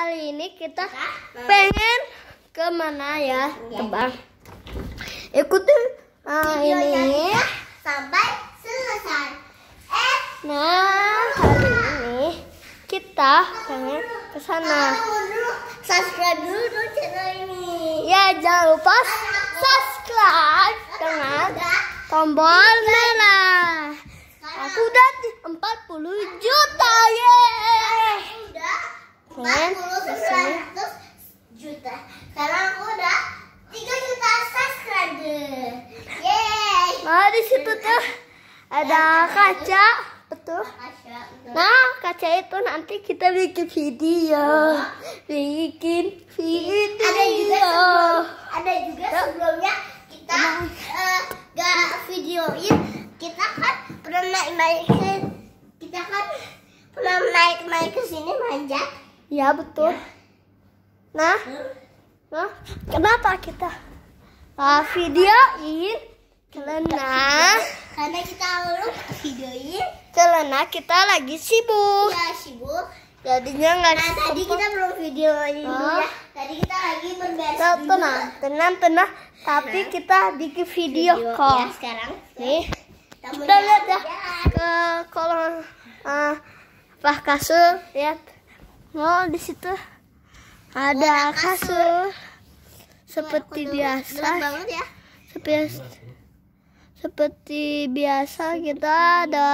hari ini kita pengen ke mana ya? Tebang ikutin ah, ini. sampai selesai. Eh, nah hari ini kita pengen ke sana. Subscribe dulu channel ini. ya jangan lupa subscribe dengan tombol merah di situ tuh ada kaca betul. Nah, kaca itu nanti kita bikin video. Bikin video. Ada juga sebelum, ada juga sebelumnya kita eh, gak videoin kita kan pernah naik naik ke kita kan pernah naik naik ke sini manjat Ya, betul. Nah, nah, kenapa kita uh, videoin? Karena, karena kita belum videoin. Karena kita lagi sibuk. ya sibuk. Jadinya nggak nah tadi kita belum videoin dulu Hah? ya. Tadi kita lagi Nah, dulu. tenang, tenang, tenang. Tapi kita bikin video, ya kok. sekarang. Nih, kita lihat ya. ke kolam uh, apa kasur. Lihat. Oh di situ ada kasur. seperti biasa. banget ya. Seperti seperti biasa kita ada